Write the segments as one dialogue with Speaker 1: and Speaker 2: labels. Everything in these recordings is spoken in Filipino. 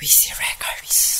Speaker 1: We see records. We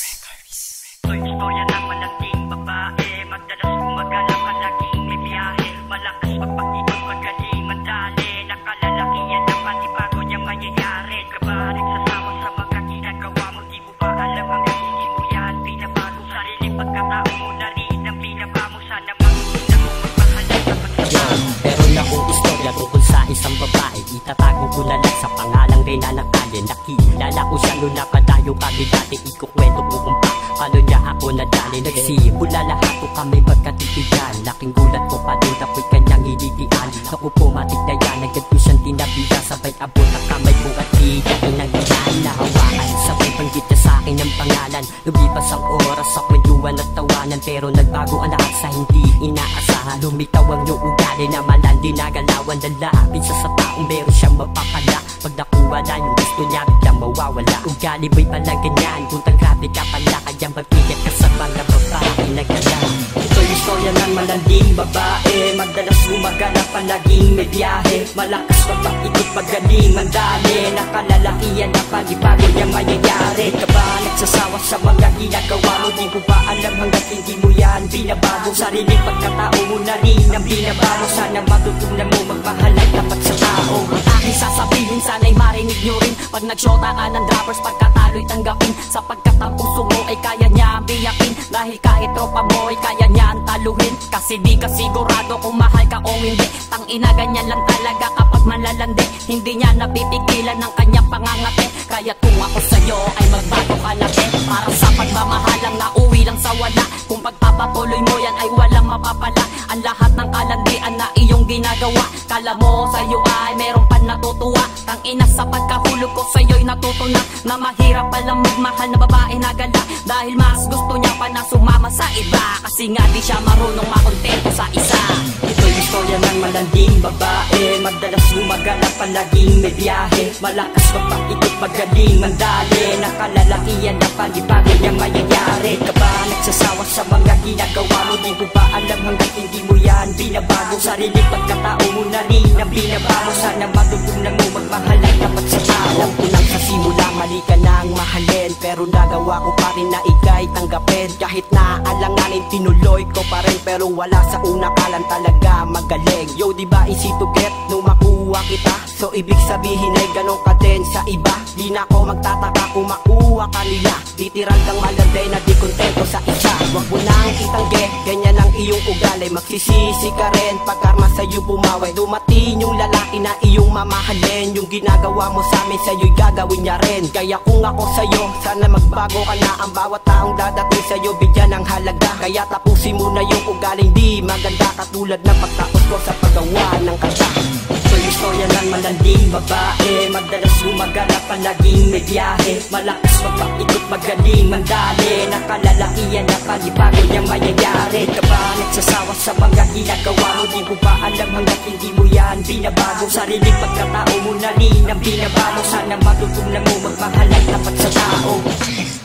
Speaker 1: pangalang Reyna Natalia Nakilala ko siya noong nakadayo kami dati Ikukwento ko kung pa, paano niya ako nadali. Nagsimula lahat ko kami magkatitigan Laking gulat ko pa doon ako'y kanyang hilitian Naku po matik na yan, agad ko siyang tinabihan. Sabay abot ang kamay ko at tiyak ng ilan Nahawakan, sabay panggit niya sa akin ng pangalan. Lumipas ang oras sa kwentuhan at tawanan. Pero nagbago ang lahat sa hindi inaasahan. Lumitaw ang iyong ugali na malandi na galawan Lalapin sa sa taong meron siyang mapapala Pag nakuha na yung gusto niya biglang mawawala. Ugali mo'y pala ganyan Kung grabe ka pala Kaya magbigat ka sa mga babae Nagdala Ito'y istorya ng malanding babae. Madalas gumagana palaging may biyahe Malakas magpaikot pagaling mandali Nakalalakihan na panibago niyang mayayari Ka ba nagsasawa sa mga ginagawa mo? Di mo ba alam hanggat hindi mo yan binabago? Sarili pagkatao mo na rin ang binabago. Sana matutunan mo magmahal Pag nagsyota ng droppers pagkatalo'y tanggapin. Sapagkat ang puso mo ay kaya niya biyakin. Dahil kahit tropa mo ay kaya niya ang taluhin. Kasi di ka sigurado kung mahal ka o hindi. Tang ina ganyan lang talaga kapag malalandi. Hindi niya napipigilan ng kanyang pangangate Kaya kung ako sa'yo ay magbago ka na din Para ginagawa? Kala mo sa'yo ay meron pa natutuwa. Tang ina sa pagkahulog ko sa'yo'y natutunan Na. Mahirap palang magmahal na babae na gala Dahil mas gusto niya pa na sumama sa iba. Kasi nga di siya marunong makontento sa isa. Ito'y istorya ng malanding babae. Madalas gumagala palaging may biyahe. Malakas magpakikot magaling mandali. Nakalalakihan na panibago niyang mayayari. Ka ba nagsasawa sa mga ginagawa mo? Di mo ba alam hanggang hindi mo yan binabago? Sarili pagkatao mo na rin ang binabago. Sana matutunan mo magmahal at tapat sa tao. Alam ko lang sa simula mali ka nang mahalin Nagawa ko pa rin na ikay tanggapin. Kahit na alanganin tinuloy ko pa rin. Pero wala sa una ka lang talaga magaling. Yo di ba easy to get? Nung makuha kita. So ibig sabihin ay ganon ka din sa iba. Di na ako magtataka kung makuha ka nila. Titiran kang malandi na di kontento sa isa. Huwag mo nang itangge, ganyan ang iyong ugali. Magsisisi ka rin pag karma sa'yo bumawi Dumating yung lalaki na iyong mamahalin Yung ginagawa mo sa amin sa'yo'y gagawin niya rin. Kaya kung ako sa'yo, sana magbago ka na. Ang bawat taong dadating sa'yo, bigyan ng halaga. Kaya tapusin mo na yung ugaling di maganda. Katulad ng pagtapos ko sa paggawa ng kanta. Ito'y istorya ng malanding babae Madalas gumagala palaging may biyahe Malakas magpaikot magaling mandali. Nakalalakihan na panibago niyang mayayari sa mga ginagawa mo Di mo ba alam hanggat hindi mo yan binabago? Sarili pagkatao mo na rin ang binabago. Sana matutunan mo magmahal at tapat sa tao